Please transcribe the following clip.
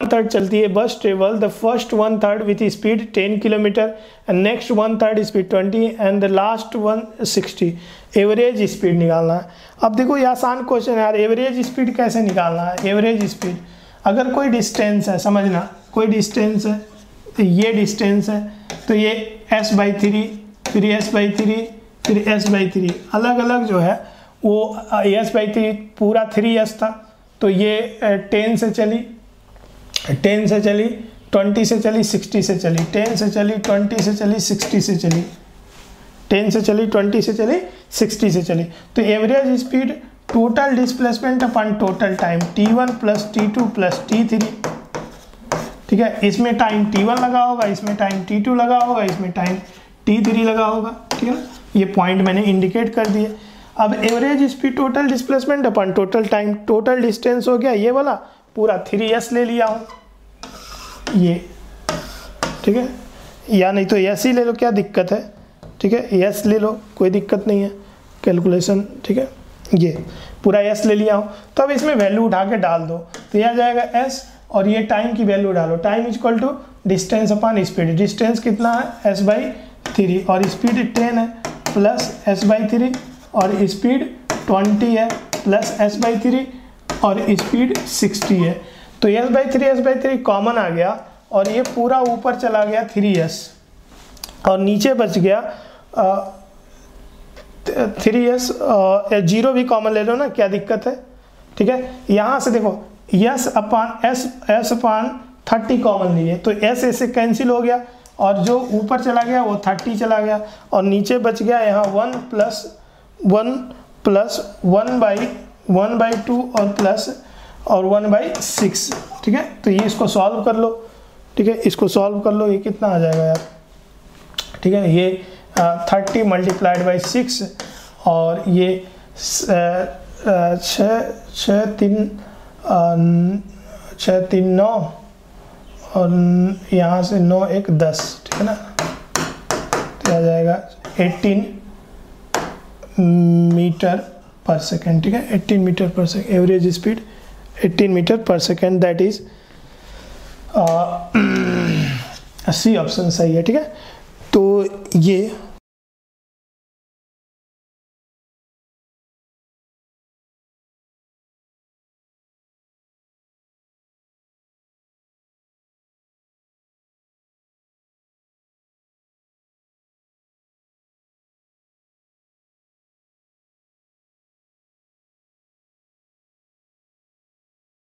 Third चलती है bus travel the first one third with speed 10 kilometre and next one third speed 20 and the last one 60 average speed निकालना है। अब देखो ये आसान क्वेश्चन है यार एवरेज स्पीड कैसे निकालना है? एवरेज स्पीड अगर कोई डिस्टेंस है, समझना, कोई डिस्टेंस है तो ये डिस्टेंस है तो ये एस बाई थ्री फिर एस बाई थ्री फिर एस बाई थ्री अलग अलग जो है, वो एस बाई थ्री पूरा थ्री एस था तो ये टेन से चली टेन से चली, ट्वेंटी से चली, सिक्सटी से चली, टेन से चली, ट्वेंटी से चली, सिक्सटी से चली। टेन से चली, ट्वेंटी से चली, सिक्सटी से चली। तो average speed total displacement upon total time T one plus T two plus T three ठीक है? इसमें टाइम टी वन लगा होगा, इसमें टाइम टी टू लगा होगा, इसमें टाइम टी थ्री लगा होगा। ठीक है ये पॉइंट मैंने इंडिकेट कर दिए अब average speed total displacement upon total time total distance हो गया, ये वाला। पूरा थ्री एस ले लिया हूँ। ये, ठीक है? या नहीं तो एस ही ले लो, क्या दिक्कत है? ठीक है? एस ले लो, कोई दिक्कत नहीं है। कैलकुलेशन ठीक है? ये, पूरा एस ले लिया हूँ। तो अब इसमें वैल्यू उठा के डाल दो। तो यह जाएगा एस और ये टाइम की वैल्यू डालो। Time is equal to distance upon speed distance कितना है? एस बाई थ्री और स्पीड टेन है प्लस एस बाई थ्री और स्पीड ट्वेंटी है प्लस एस बाई थ्री और स्पीड 60 है। तो S by three S by three common आ गया और ये पूरा ऊपर चला गया थ्री एस और नीचे बच गया थ्री एस ज़ीरो भी कॉमन ले लो ना, क्या दिक्कत है? ठीक है? यहाँ से देखो yes upon S S upon thirty common लिए। तो एस ऐसे कैंसिल हो गया और जो ऊपर चला गया, वो थर्टी चला गया। और नीचे बच गया यहाँ one plus one plus one by one by two और प्लस और वन बाई सिक्स, ठीक है? तो ये इसको सॉल्व कर लो, ठीक है? इसको सॉल्व कर लो, ये कितना आ जाएगा यार? ठीक है, ये थर्टी मल्टीप्लाइड बाई सिक्स और ये छ छ, तीन छः, तीन, नौ और यहाँ से नौ, एक, दस, ठीक है ना? तो आ जाएगा एटीन मीटर पर सेकेंड ठीक है? 18 metre per second average speed 18 metre per second that is C option सही है, ठीक है? तो ये